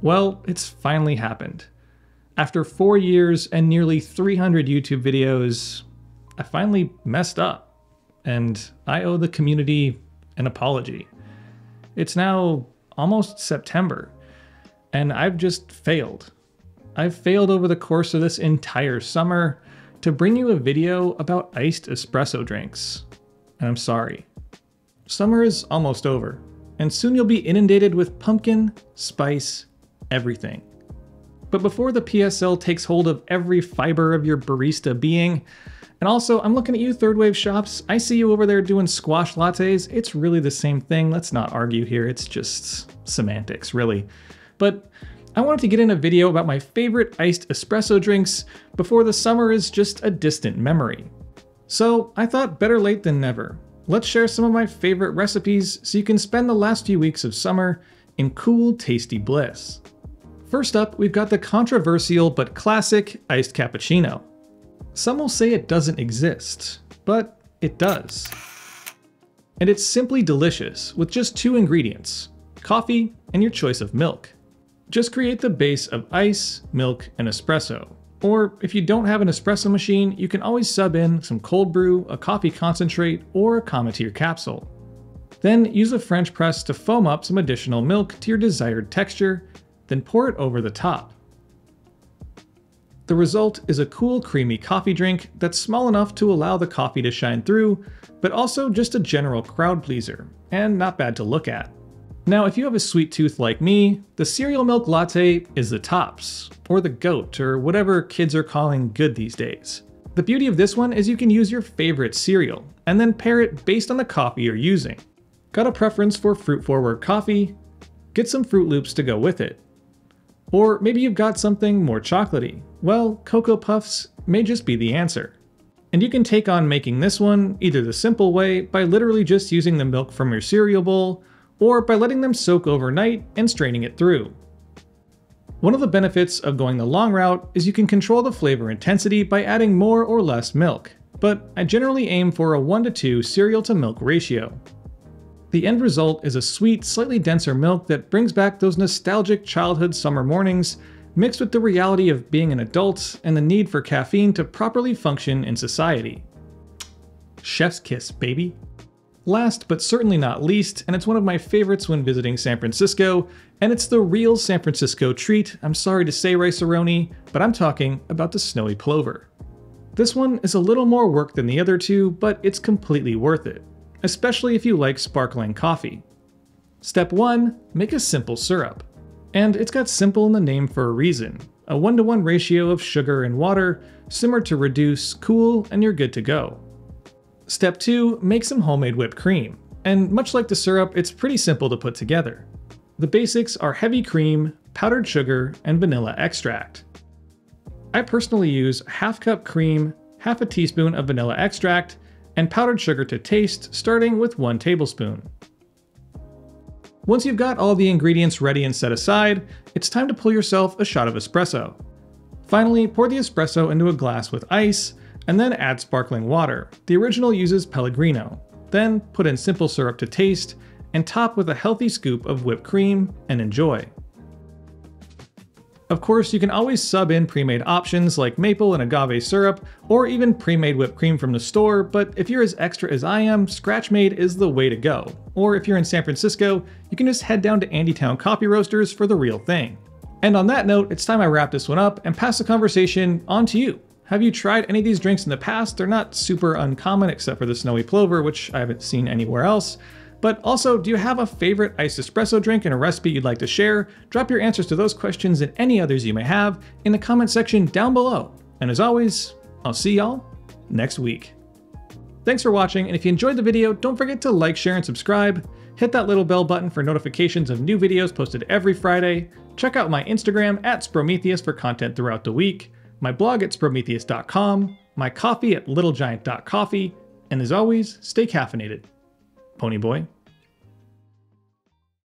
Well, it's finally happened. After four years and nearly 300 YouTube videos, I finally messed up. And I owe the community an apology. It's now almost September, and I've just failed. I've failed over the course of this entire summer to bring you a video about iced espresso drinks. And I'm sorry. Summer is almost over, and soon you'll be inundated with pumpkin, spice, everything. But before the PSL takes hold of every fiber of your barista being, and also, I'm looking at you, third wave shops. I see you over there doing squash lattes. It's really the same thing. Let's not argue here. It's just semantics, really. But I wanted to get in a video about my favorite iced espresso drinks before the summer is just a distant memory. So I thought better late than never. Let's share some of my favorite recipes so you can spend the last few weeks of summer in cool, tasty bliss. First up, we've got the controversial but classic iced cappuccino. Some will say it doesn't exist, but it does. And it's simply delicious with just two ingredients, coffee and your choice of milk. Just create the base of ice, milk, and espresso. Or if you don't have an espresso machine, you can always sub in some cold brew, a coffee concentrate, or a Cometeer capsule. Then use a French press to foam up some additional milk to your desired texture, then pour it over the top. The result is a cool, creamy coffee drink that's small enough to allow the coffee to shine through, but also just a general crowd pleaser, and not bad to look at. Now, if you have a sweet tooth like me, the cereal milk latte is the tops, or the goat, or whatever kids are calling good these days. The beauty of this one is you can use your favorite cereal, and then pair it based on the coffee you're using. Got a preference for fruit forward coffee? Get some Froot Loops to go with it. Or maybe you've got something more chocolatey. Well, Cocoa Puffs may just be the answer. And you can take on making this one either the simple way by literally just using the milk from your cereal bowl, or by letting them soak overnight and straining it through. One of the benefits of going the long route is you can control the flavor intensity by adding more or less milk, but I generally aim for a 1 to 2 cereal to milk ratio. The end result is a sweet, slightly denser milk that brings back those nostalgic childhood summer mornings, mixed with the reality of being an adult and the need for caffeine to properly function in society. Chef's kiss, baby. Last but certainly not least, and it's one of my favorites when visiting San Francisco, and it's the real San Francisco treat, I'm sorry to say Rice-A-Roni, but I'm talking about the Snowy Plover. This one is a little more work than the other two, but it's completely worth it especially if you like sparkling coffee. Step 1. Make a simple syrup. And it's got simple in the name for a reason. A 1 to 1 ratio of sugar and water, simmer to reduce, cool, and you're good to go. Step 2. Make some homemade whipped cream. And much like the syrup, it's pretty simple to put together. The basics are heavy cream, powdered sugar, and vanilla extract. I personally use half cup cream, half a teaspoon of vanilla extract, and powdered sugar to taste, starting with 1 tablespoon. Once you've got all the ingredients ready and set aside, it's time to pull yourself a shot of espresso. Finally, pour the espresso into a glass with ice, and then add sparkling water. The original uses Pellegrino. Then put in simple syrup to taste, and top with a healthy scoop of whipped cream, and enjoy. Of course, you can always sub in pre-made options like maple and agave syrup, or even pre-made whipped cream from the store, but if you're as extra as I am, Scratch-Made is the way to go. Or if you're in San Francisco, you can just head down to Andytown Coffee Roasters for the real thing. And on that note, it's time I wrap this one up and pass the conversation on to you. Have you tried any of these drinks in the past? They're not super uncommon except for the Snowy Plover, which I haven't seen anywhere else. But also, do you have a favorite iced espresso drink and a recipe you'd like to share? Drop your answers to those questions and any others you may have in the comment section down below. And as always, I'll see y'all next week. Thanks for watching, and if you enjoyed the video, don't forget to like, share, and subscribe. Hit that little bell button for notifications of new videos posted every Friday. Check out my Instagram at Sprometheus for content throughout the week, my blog at sprometheus.com, my coffee at littlegiant.coffee, and as always, stay caffeinated. Pony Boy.